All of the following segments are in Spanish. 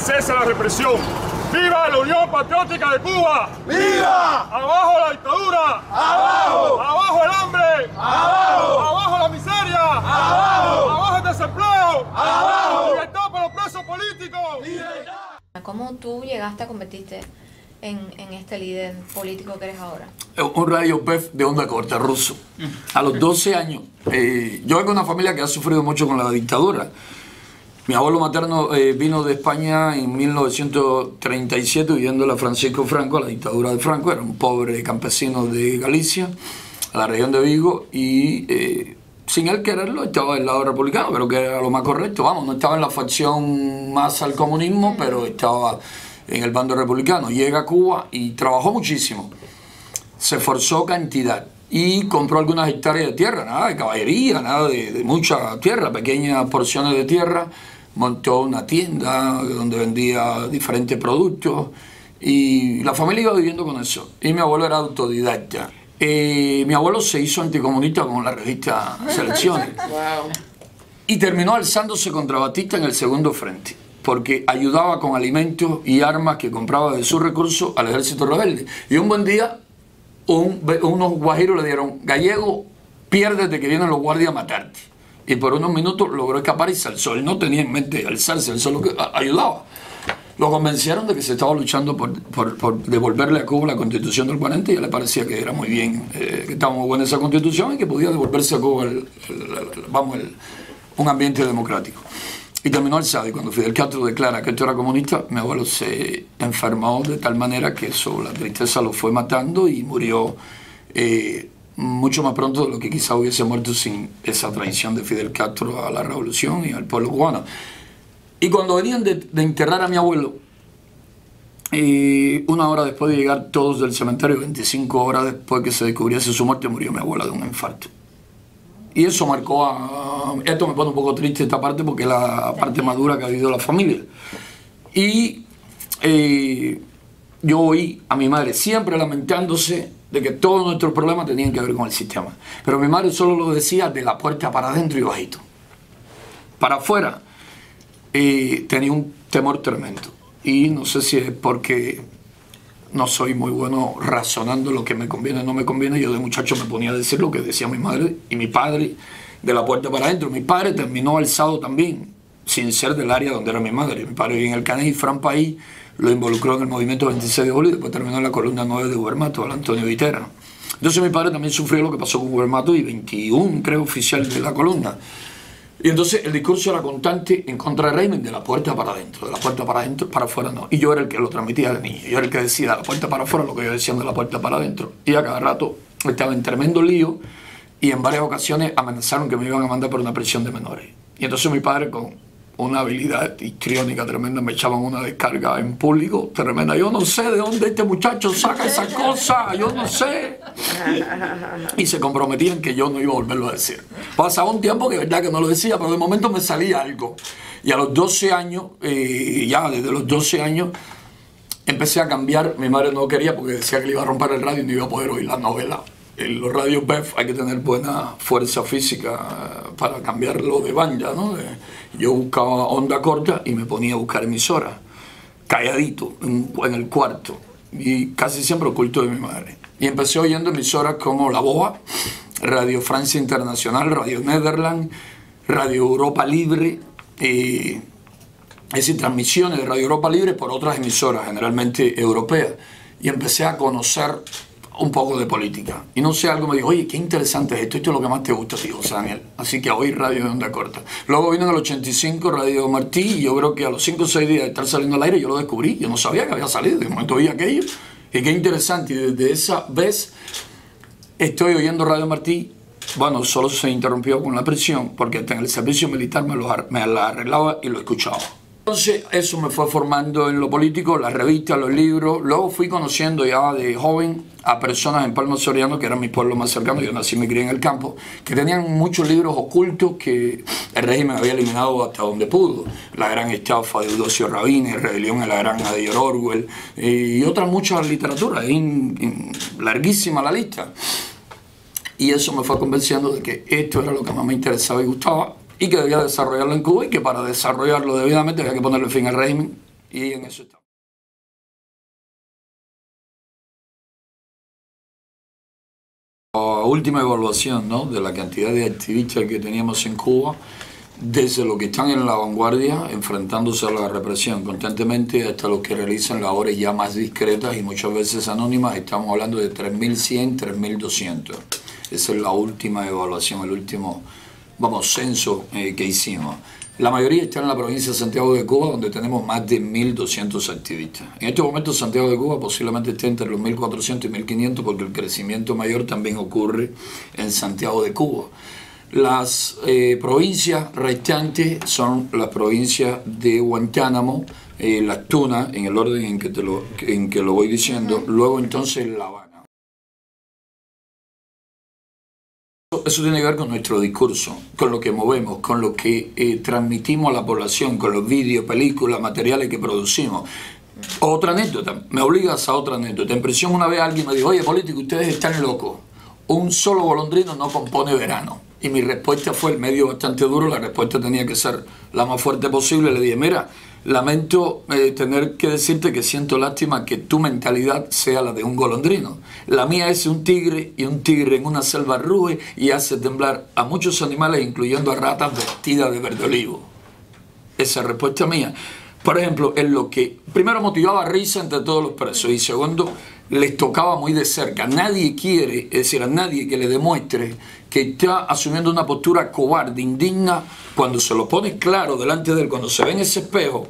cese la represión. ¡Viva la Unión Patriótica de Cuba! ¡Viva! ¡Abajo la dictadura! ¡Abajo! ¡Abajo el hambre! ¡Abajo! ¡Abajo la miseria! ¡Abajo! ¡Abajo el desempleo! ¡Abajo! ¡Libertad para los presos políticos! ¿Cómo tú llegaste a convertirte en, en este líder político que eres ahora? un radio PEF de onda corta ruso. A los 12 años, eh, yo vengo de una familia que ha sufrido mucho con la dictadura. Mi abuelo materno eh, vino de España en 1937 viviendo a Francisco Franco, la dictadura de Franco, era un pobre campesino de Galicia, a la región de Vigo, y eh, sin él quererlo estaba del lado republicano, pero que era lo más correcto, vamos, no estaba en la facción más al comunismo, pero estaba en el bando republicano. Llega a Cuba y trabajó muchísimo, se forzó cantidad y compró algunas hectáreas de tierra, nada de caballería, nada de, de mucha tierra, pequeñas porciones de tierra montó una tienda donde vendía diferentes productos y la familia iba viviendo con eso. Y mi abuelo era autodidacta. Eh, mi abuelo se hizo anticomunista con la revista Selecciones. Y terminó alzándose contra Batista en el segundo frente, porque ayudaba con alimentos y armas que compraba de sus recursos al ejército rebelde. Y un buen día, un, unos guajiros le dieron, gallego, pierdes de que vienen los guardias a matarte y por unos minutos logró escapar y se alzó. Él no tenía en mente alzarse, él solo ayudaba. Lo convencieron de que se estaba luchando por, por, devolverle a Cuba la constitución del 40 y a le parecía que era muy bien, eh, que estaba muy buena esa constitución y que podía devolverse a Cuba vamos, un ambiente democrático. Y terminó alzado y cuando Fidel Castro declara que esto era comunista, mi abuelo se enfermó de tal manera que eso, la tristeza lo fue matando y murió eh, mucho más pronto de lo que quizá hubiese muerto sin esa traición de Fidel Castro a la revolución y al pueblo cubano. Y cuando venían de, enterrar a mi abuelo, y una hora después de llegar todos del cementerio, 25 horas después que se descubriese su muerte, murió mi abuela de un infarto. Y eso marcó a... Esto me pone un poco triste esta parte porque es la parte madura que ha habido la familia. Y eh, yo oí a mi madre siempre lamentándose de que todos nuestros problemas tenían que ver con el sistema. Pero mi madre solo lo decía de la puerta para adentro y bajito. Para afuera eh, tenía un temor tremendo. Y no sé si es porque no soy muy bueno razonando lo que me conviene no me conviene. Yo de muchacho me ponía a decir lo que decía mi madre y mi padre de la puerta para adentro. Mi padre terminó alzado también, sin ser del área donde era mi madre. Mi padre en el Canes y Fran País lo involucró en el movimiento 26 de julio y después terminó en la columna 9 de Ubermato, al Antonio Vitera. Entonces mi padre también sufrió lo que pasó con Ubermato y 21, creo, oficial de la columna. Y entonces el discurso era constante en contra del régimen, de la puerta para adentro, de la puerta para adentro, para afuera no. Y yo era el que lo transmitía al niño, yo era el que decía de la puerta para afuera lo que yo decía de la puerta para adentro. Y a cada rato estaba en tremendo lío y en varias ocasiones amenazaron que me iban a mandar por una prisión de menores. Y entonces mi padre con una habilidad histriónica tremenda, me echaban una descarga en público tremenda. Yo no sé de dónde este muchacho saca esa cosa, yo no sé. Y se comprometían que yo no iba a volverlo a decir. Pasaba un tiempo que verdad que no lo decía, pero de momento me salía algo. Y a los 12 años, eh, ya desde los 12 años, empecé a cambiar. Mi madre no quería porque decía que le iba a romper el radio y no iba a poder oír la novela en los radios BEF hay que tener buena fuerza física para cambiarlo de banda, ¿no? Yo buscaba onda corta y me ponía a buscar emisoras, calladito, en, el cuarto, y casi siempre oculto de mi madre. Y empecé oyendo emisoras como La Boa, Radio Francia Internacional, Radio Netherlands, Radio Europa Libre, es decir, transmisiones de Radio Europa Libre por otras emisoras, generalmente europeas. Y empecé a conocer un poco de política. Y no sé, algo me dijo, oye, qué interesante es esto, esto es lo que más te gusta, tío José Daniel. Así que hoy Radio de Onda Corta. Luego vino en el 85 Radio Martí y yo creo que a los 5 o 6 días de estar saliendo al aire yo lo descubrí. Yo no sabía que había salido, de momento vi aquello. Y qué interesante. Y desde esa vez estoy oyendo Radio Martí. Bueno, solo se interrumpió con la prisión porque en el servicio militar me, lo, me la arreglaba y lo escuchaba. Entonces eso me fue formando en lo político, las revistas, los libros. Luego fui conociendo ya de joven a personas en Palma Soriano, que era mi pueblo más cercano, yo nací y me crié en el campo, que tenían muchos libros ocultos que el régimen había eliminado hasta donde pudo. La gran estafa de Eudocio Rabini, Rebelión en la granja de Orwell y otras muchas literaturas, larguísima la lista. Y eso me fue convenciendo de que esto era lo que más me interesaba y gustaba y que debía desarrollarlo en Cuba y que para desarrollarlo debidamente había que ponerle fin al régimen Y en eso estamos. Última evaluación ¿no? de la cantidad de activistas que teníamos en Cuba, desde los que están en la vanguardia, enfrentándose a la represión constantemente, hasta los que realizan labores ya más discretas y muchas veces anónimas, estamos hablando de 3.100, 3.200. Esa es la última evaluación, el último, vamos, censo eh, que hicimos. La mayoría está en la provincia de Santiago de Cuba, donde tenemos más de 1.200 activistas. En este momento Santiago de Cuba posiblemente esté entre los 1.400 y 1.500 porque el crecimiento mayor también ocurre en Santiago de Cuba. Las eh, provincias restantes son las provincias de Guantánamo, eh, Las Tunas, en el orden en que, te lo, en que lo voy diciendo, luego entonces La Habana. Eso tiene que ver con nuestro discurso, con lo que movemos, con lo que eh, transmitimos a la población, con los vídeos, películas, materiales que producimos. Otra anécdota, me obligas a otra anécdota. En prisión una vez alguien me dijo, oye político, ustedes están locos. Un solo golondrino no compone verano. Y mi respuesta fue el medio bastante duro, la respuesta tenía que ser la más fuerte posible. Le dije, mira, Lamento eh, tener que decirte que siento lástima que tu mentalidad sea la de un golondrino. La mía es un tigre y un tigre en una selva ruge y hace temblar a muchos animales, incluyendo a ratas vestidas de verde olivo. Esa respuesta mía. Por ejemplo, es lo que primero motivaba risa entre todos los presos y segundo, les tocaba muy de cerca. Nadie quiere, es decir, a nadie que le demuestre que está asumiendo una postura cobarde, indigna, cuando se lo pone claro delante de él, cuando se ve en ese espejo,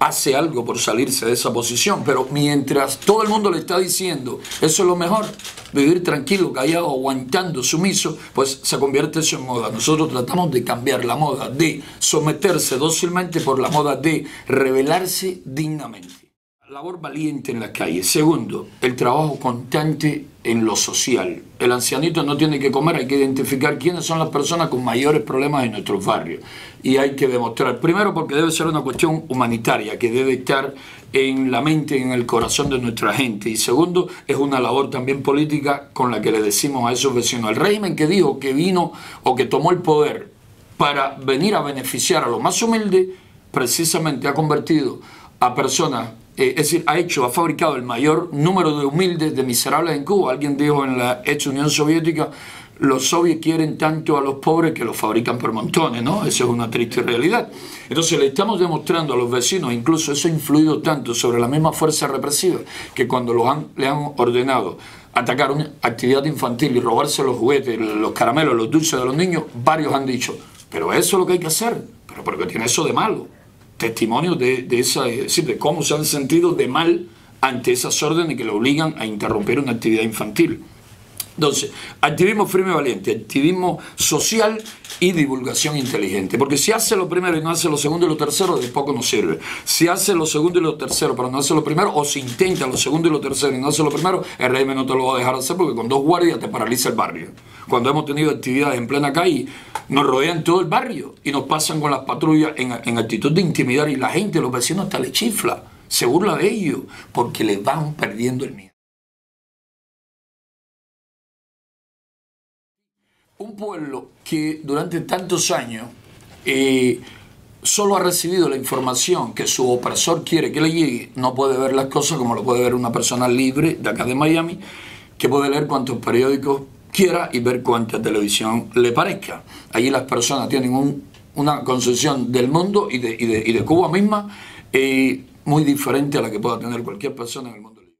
hace algo por salirse de esa posición. Pero mientras todo el mundo le está diciendo, eso es lo mejor, vivir tranquilo, callado, aguantando, sumiso, pues se convierte eso en moda. Nosotros tratamos de cambiar la moda, de someterse dócilmente por la moda de rebelarse dignamente labor valiente en la calle. Segundo, el trabajo constante en lo social. El ancianito no tiene que comer, hay que identificar quiénes son las personas con mayores problemas en nuestros barrios. Y hay que demostrar, primero porque debe ser una cuestión humanitaria, que debe estar en la mente, en el corazón de nuestra gente. Y segundo, es una labor también política con la que le decimos a esos vecinos. El régimen que dijo que vino o que tomó el poder para venir a beneficiar a los más humildes, precisamente ha convertido a personas eh, es decir, ha hecho, ha fabricado el mayor número de humildes, de miserables en Cuba. Alguien dijo en la ex Unión Soviética, los soviets quieren tanto a los pobres que los fabrican por montones, ¿no? Esa es una triste realidad. Entonces le estamos demostrando a los vecinos, incluso eso ha influido tanto sobre la misma fuerza represiva, que cuando han, le han ordenado atacar una actividad infantil y robarse los juguetes, los caramelos, los dulces de los niños, varios han dicho, pero eso es lo que hay que hacer, pero porque tiene eso de malo testimonios de, esa, de cómo se han sentido de mal ante esas órdenes que le obligan a interrumpir una actividad infantil. Entonces, activismo firme y valiente, activismo social y divulgación inteligente. Porque si hace lo primero y no hace lo segundo y lo tercero, de poco nos sirve. Si hace lo segundo y lo tercero, pero no hace lo primero, o si intenta lo segundo y lo tercero y no hace lo primero, el régimen no te lo va a dejar hacer porque con dos guardias te paraliza el barrio. Cuando hemos tenido actividades en plena calle, nos rodean todo el barrio y nos pasan con las patrullas en, actitud de intimidar y la gente, los vecinos hasta le chifla, se burla de ellos porque les van perdiendo el miedo. Un pueblo que durante tantos años eh, solo ha recibido la información que su opresor quiere que le llegue, no puede ver las cosas como lo puede ver una persona libre de acá de Miami, que puede leer cuantos periódicos quiera y ver cuánta televisión le parezca. Allí las personas tienen una concepción del mundo y de, Cuba misma eh, muy diferente a la que pueda tener cualquier persona en el mundo libre.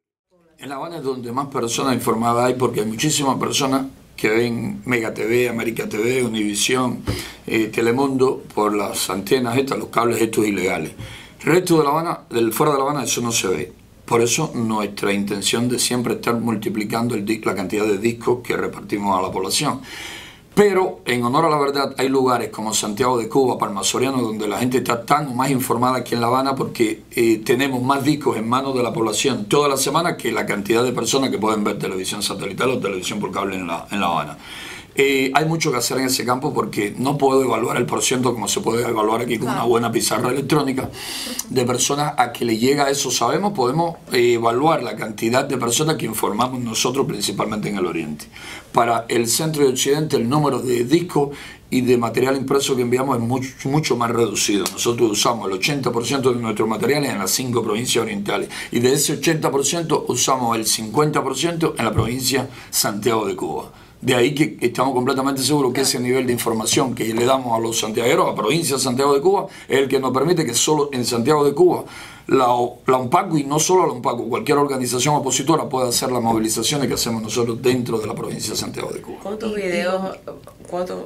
En La Habana es donde más personas informadas hay porque hay muchísimas personas que ven Mega TV, América TV, Univisión, eh, Telemundo, por las antenas estas, los cables estos ilegales. El resto de La Habana, del fuera de La Habana, eso no se ve. Por eso nuestra intención de siempre estar multiplicando la cantidad de discos que repartimos a la población. Pero, en honor a la verdad, hay lugares como Santiago de Cuba, Palma Soriano, donde la gente está tan más informada que en La Habana porque eh, tenemos más discos en manos de la población toda la semana que la cantidad de personas que pueden ver televisión satelital o televisión por cable en La, en la Habana. Eh, hay mucho que hacer en ese campo porque no puedo evaluar el porciento como se puede evaluar aquí con una buena pizarra electrónica de personas a que le llega eso. Sabemos, podemos eh, evaluar la cantidad de personas que informamos nosotros principalmente en el Oriente. Para el centro y occidente el número de discos y de material impreso que enviamos es mucho, mucho más reducido. Nosotros usamos el 80% de nuestros materiales en las cinco provincias orientales y de ese 80% usamos el 50% en la provincia Santiago de Cuba. De ahí que estamos completamente seguros que ese nivel de información que le damos a los santiagueros, a la provincia de Santiago de Cuba, es el que nos permite que solo en Santiago de Cuba la, la UNPACO y no solo la UNPACO, cualquier organización opositora pueda hacer las movilizaciones que hacemos nosotros dentro de la provincia de Santiago de Cuba. ¿Cuántos videos, cuántos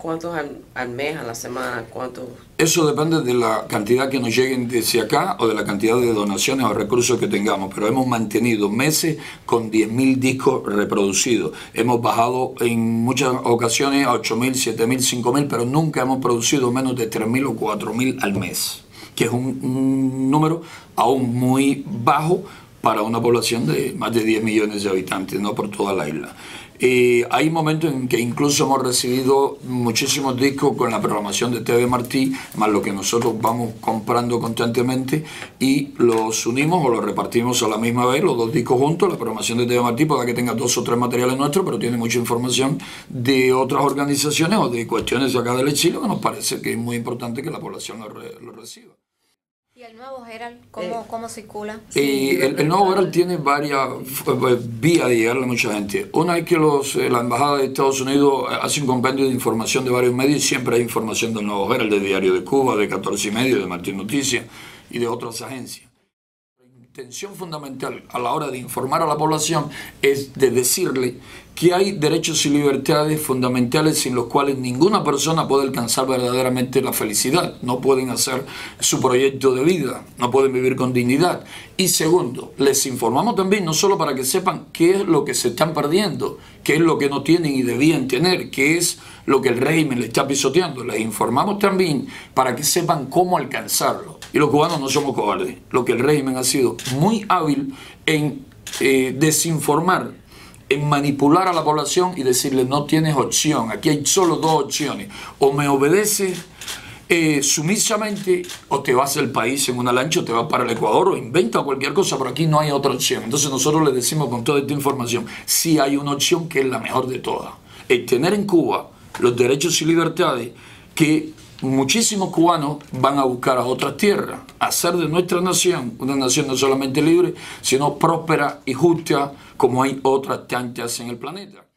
¿Cuántos al, mes, a la semana? ¿Cuántos? Eso depende de la cantidad que nos lleguen desde acá o de la cantidad de donaciones o recursos que tengamos, pero hemos mantenido meses con 10.000 discos reproducidos. Hemos bajado en muchas ocasiones a 8.000, 7.000, 5.000, pero nunca hemos producido menos de 3.000 o 4.000 al mes, que es un, un número aún muy bajo para una población de más de 10 millones de habitantes, no por toda la isla. Eh, hay momentos en que incluso hemos recibido muchísimos discos con la programación de TV Martí, más lo que nosotros vamos comprando constantemente y los unimos o los repartimos a la misma vez, los dos discos juntos, la programación de TV Martí, para que tenga dos o tres materiales nuestros, pero tiene mucha información de otras organizaciones o de cuestiones acá del exilio que nos parece que es muy importante que la población lo reciba. ¿Y el nuevo Herald cómo, cómo circula? el, nuevo Herald tiene varias eh, vías de llegarle a mucha gente. Una es que los, eh, la Embajada de Estados Unidos hace un compendio de información de varios medios y siempre hay información del nuevo Herald, de Diario de Cuba, de 14 y medio, de Martín Noticias y de otras agencias. La intención fundamental a la hora de informar a la población es de decirle que hay derechos y libertades fundamentales sin los cuales ninguna persona puede alcanzar verdaderamente la felicidad, no pueden hacer su proyecto de vida, no pueden vivir con dignidad. Y segundo, les informamos también no solo para que sepan qué es lo que se están perdiendo, qué es lo que no tienen y debían tener, qué es lo que el régimen le está pisoteando, les informamos también para que sepan cómo alcanzarlo. Y los cubanos no somos cobardes, lo que el régimen ha sido muy hábil en eh, desinformar en manipular a la población y decirle no tienes opción, aquí hay solo dos opciones, o me obedeces eh, sumisamente o te vas del país en una lancha o te vas para el Ecuador o inventa cualquier cosa, pero aquí no hay otra opción. Entonces nosotros le decimos con toda esta información, sí hay una opción que es la mejor de todas, es tener en Cuba los derechos y libertades que muchísimos cubanos van a buscar a otras tierras, hacer de nuestra nación una nación no solamente libre, sino próspera y justa como hay otras tantas en el planeta.